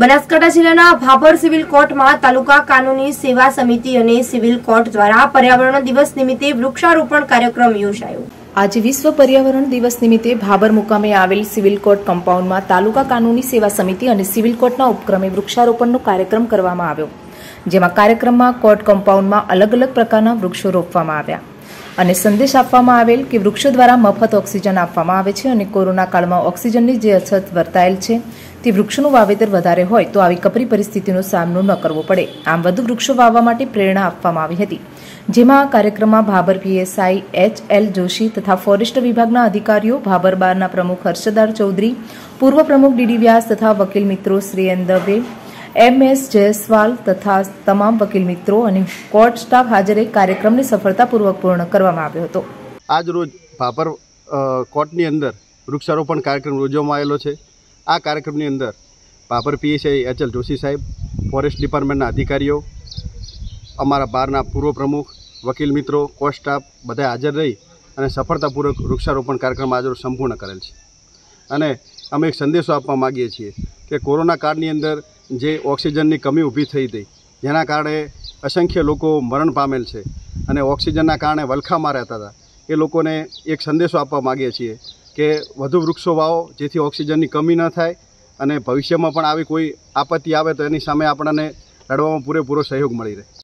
બનાસકાંઠા જિલ્લાના ભાભર સિવિલ કોર્ટમાં તાલુકા કાનૂની સેવા સમિતિ અને સિવિલ કોર્ટ દ્વારા પર્યાવરણ દિવસ નિમિત્તે વૃક્ષારોપણ કાર્યક્રમ યોજાયો. આજે વિશ્વ પર્યાવરણ દિવસ નિમિત્તે ભાબર મુકામે આવેલ સિવિલ કોર્ટ કમ્પાઉન્ડમાં તાલુકા કાનૂની સેવા સમિતિ અને સિવિલ કોર્ટના ઉપક્રમે વૃક્ષારોપણનો કાર્યક્રમ કરવામાં આવ્યો, જેમાં કાર્યક્રમમાં કોર્ટ કમ્પાઉન્ડમાં અલગ અલગ પ્રકારના વૃક્ષો રોપવામાં આવ્યા. અને સંદેશ આપવામાં આવેલ કે વૃક્ષો દ્વારા મફત ઓક્સિજન આપવામાં આવે છે અને કોરોના કાળમાં ઓક્સિજનની જે અછત વર્તાયેલ છે, તે વૃક્ષોનું વાવેતર વધારે હોય તો આવી કપરી પરિસ્થિતિનો સામનો ન કરવો પડે. આમ વધુ વૃક્ષો વાવવા માટે પ્રેરણા આપવામાં આવી હતી. જેમાં આ કાર્યક્રમમાં Bhabhar PSI H L Joshi તથા ફોરેસ્ટ વિભાગના અધિકારીઓ, ભાબર બારના પ્રમુખ હર્ષદાર ચૌધરી, પૂર્વ પ્રમુખ ડીડી વ્યાસ તથા વકીલ મિત્રો શ્રી દવે એમ એસ જયસ્વાલ તથા તમામ વકીલ મિત્રો અને કોર્ટ સ્ટાફ હાજરે કાર્યક્રમને સફળતાપૂર્વક પૂર્ણ કરવામાં આવ્યો હતો. આજ રોજ ભાપર કોર્ટની અંદર વૃક્ષારોપણ કાર્યક્રમ યોજવામાં આવેલો છે. આ કાર્યક્રમની અંદર Bhabhar PSI H L Joshi સાહેબ, ફોરેસ્ટ ડિપાર્ટમેન્ટના અધિકારીઓ, અમારા બારના પૂર્વ પ્રમુખ, વકીલ મિત્રો, કોર્ટ સ્ટાફ બધા હાજર રહી અને સફળતાપૂર્વક વૃક્ષારોપણ કાર્યક્રમ આજે સંપૂર્ણ કરેલ છે. અને અમે એક સંદેશો આપવા માગીએ છીએ કે કોરોના કાળની અંદર જે ઓક્સિજનની કમી ઊભી થઈ હતી, જેના કારણે અસંખ્ય લોકો મરણ પામેલ છે અને ઓક્સિજનના કારણે વલખામાં રહેતા હતા. એ લોકોને એક સંદેશો આપવા માગીએ છીએ કે વધુ વૃક્ષો વાવો, જેથી ઓક્સિજનની કમી ન થાય અને ભવિષ્યમાં પણ આવી કોઈ આપત્તિ આવે તો એની સામે આપણને લડવામાં પૂરેપૂરો સહયોગ મળી રહે.